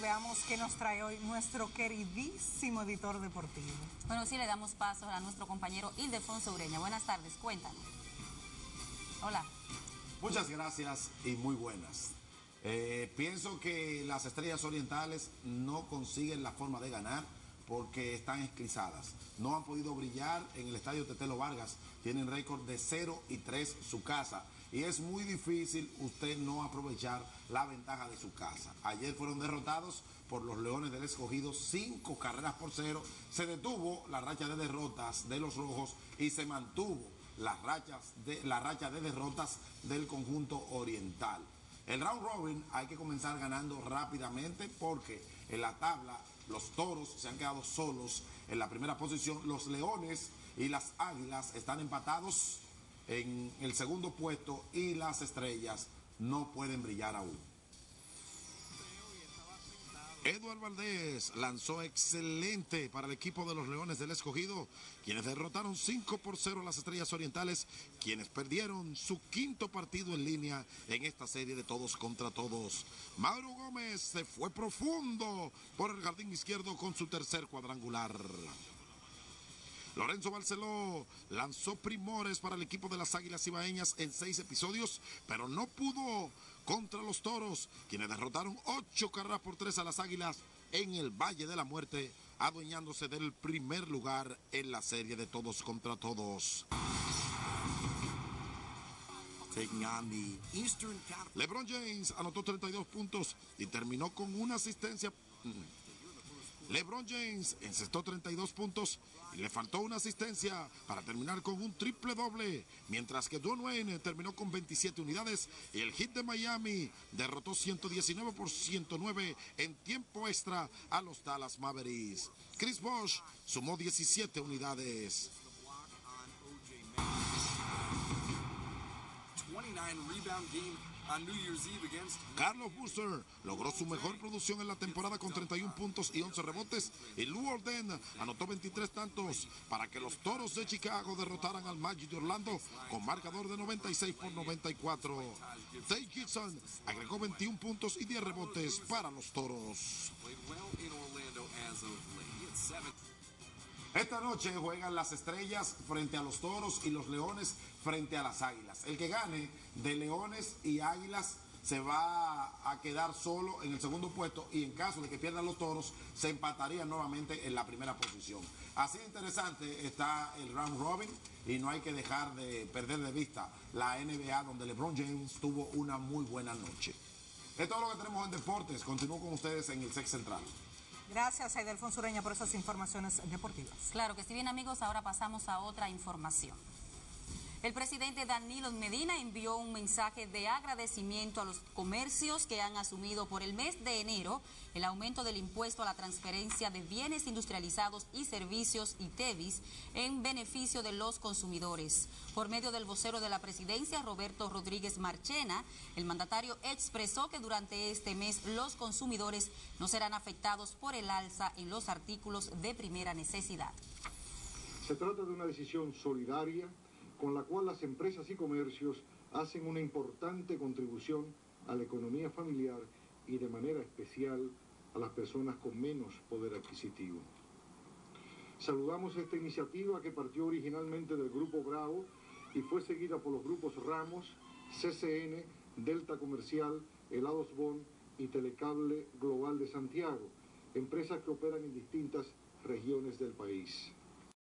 y veamos qué nos trae hoy nuestro queridísimo editor deportivo. Bueno, sí, le damos paso a nuestro compañero Ildefonso Ureña. Buenas tardes, cuéntanos. Hola. Muchas gracias y muy buenas. Eh, pienso que las estrellas orientales no consiguen la forma de ganar porque están esclizadas. No han podido brillar en el estadio Tetelo Vargas. Tienen récord de 0 y 3 su casa. Y es muy difícil usted no aprovechar la ventaja de su casa. Ayer fueron derrotados por los Leones del Escogido, cinco carreras por cero. Se detuvo la racha de derrotas de los Rojos y se mantuvo de, la racha de derrotas del conjunto oriental. El round robin hay que comenzar ganando rápidamente porque en la tabla los toros se han quedado solos en la primera posición. Los leones y las águilas están empatados en el segundo puesto y las estrellas no pueden brillar aún. Eduard Valdés lanzó excelente para el equipo de los Leones del Escogido, quienes derrotaron 5 por 0 a las Estrellas Orientales, quienes perdieron su quinto partido en línea en esta serie de todos contra todos. Mauro Gómez se fue profundo por el jardín izquierdo con su tercer cuadrangular. Lorenzo Barceló lanzó primores para el equipo de las Águilas Ibaeñas en seis episodios, pero no pudo contra los Toros, quienes derrotaron ocho carreras por tres a las Águilas en el Valle de la Muerte, adueñándose del primer lugar en la serie de todos contra todos. LeBron James anotó 32 puntos y terminó con una asistencia LeBron James encestó 32 puntos y le faltó una asistencia para terminar con un triple doble, mientras que Don Wayne terminó con 27 unidades y el hit de Miami derrotó 119 por 109 en tiempo extra a los Dallas Mavericks. Chris Bosh sumó 17 unidades. 29 rebound game Carlos Booster logró su mejor producción en la temporada con 31 puntos y 11 rebotes. Y Lou Orden anotó 23 tantos para que los Toros de Chicago derrotaran al Magic de Orlando con marcador de 96 por 94. Tate Gibson agregó 21 puntos y 10 rebotes para los Toros. Esta noche juegan las estrellas frente a los toros y los leones frente a las águilas. El que gane de leones y águilas se va a quedar solo en el segundo puesto y en caso de que pierdan los toros se empataría nuevamente en la primera posición. Así interesante está el round robin y no hay que dejar de perder de vista la NBA donde LeBron James tuvo una muy buena noche. Es todo lo que tenemos en deportes. Continúo con ustedes en el Sex Central. Gracias, Aidelfonso Ureña, por esas informaciones deportivas. Claro que sí, bien amigos, ahora pasamos a otra información. El presidente Danilo Medina envió un mensaje de agradecimiento a los comercios que han asumido por el mes de enero el aumento del impuesto a la transferencia de bienes industrializados y servicios ITEVIS en beneficio de los consumidores. Por medio del vocero de la presidencia, Roberto Rodríguez Marchena, el mandatario expresó que durante este mes los consumidores no serán afectados por el alza en los artículos de primera necesidad. Se trata de una decisión solidaria con la cual las empresas y comercios hacen una importante contribución a la economía familiar y de manera especial a las personas con menos poder adquisitivo. Saludamos esta iniciativa que partió originalmente del Grupo Bravo y fue seguida por los grupos Ramos, CCN, Delta Comercial, Helados Bon y Telecable Global de Santiago, empresas que operan en distintas regiones del país.